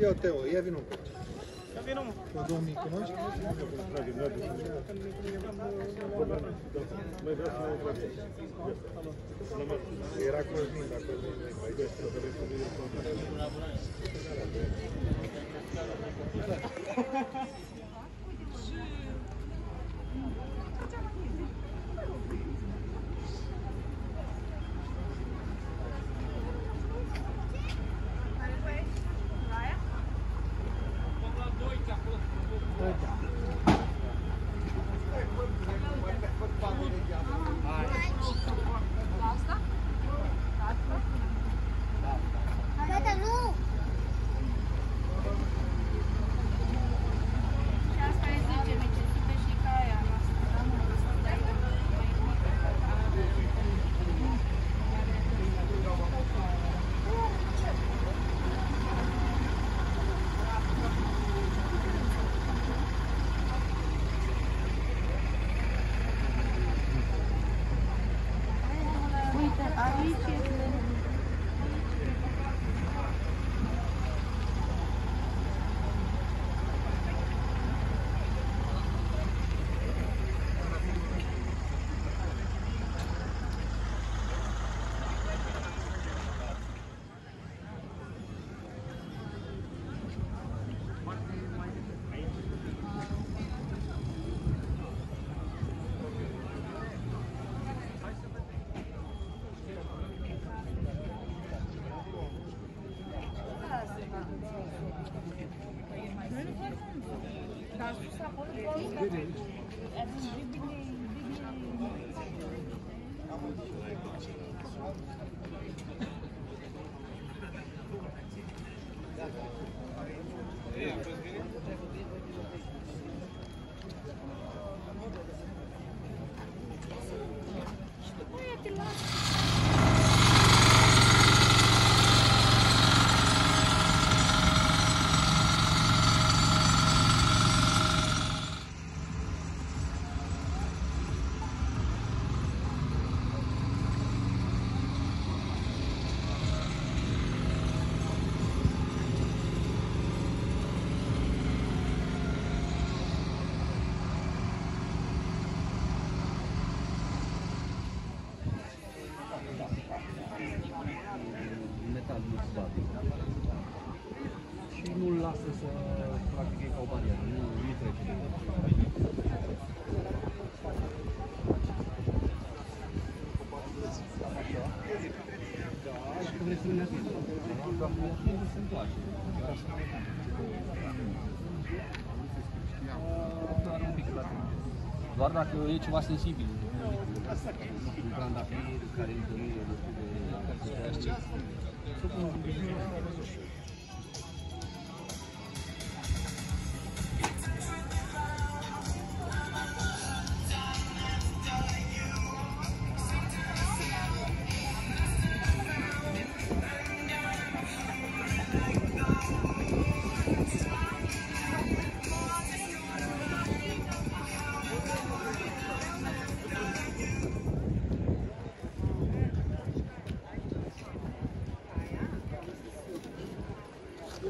eu, Teo, ia vină un pic. Ia vină, mă. Pe 2000 cunoști? Era Cosmin, dar Cosmin nu e mai Yeah, it was good. Doar dacă e ceva sensibil. Un trandafir care încă nu e destul de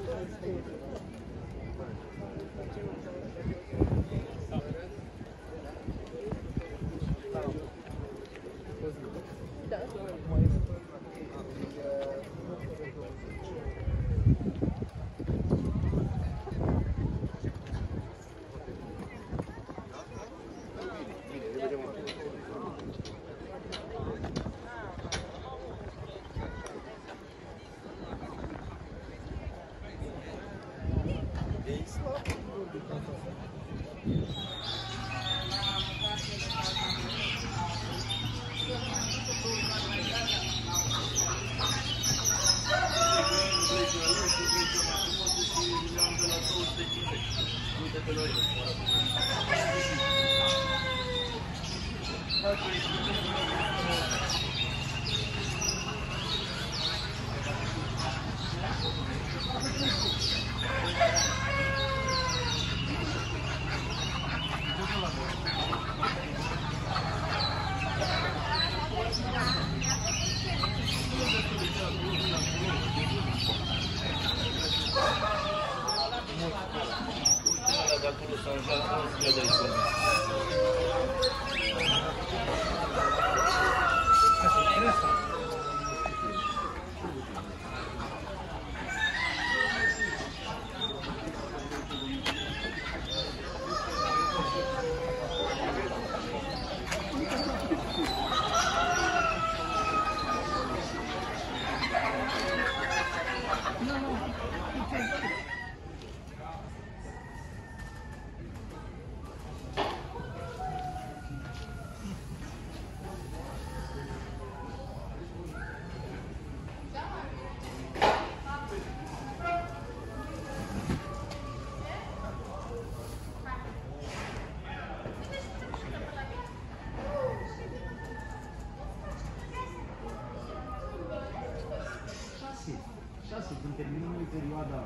să pun un pic. Dia das Brumas. Șase, când terminăm noi perioada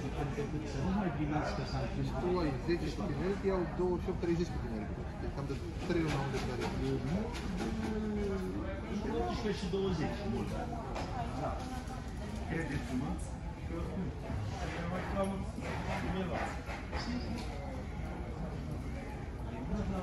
de decât să nu mai primească că s-a întâmplat. Tu ai 10 cu tineri, iau 28, 30 cu tineri. Deci cam de 3 luni am de care. Între 18 și 20, mult. Da. Credeți-mă că oricum, adică mai cam cum e luat. Da,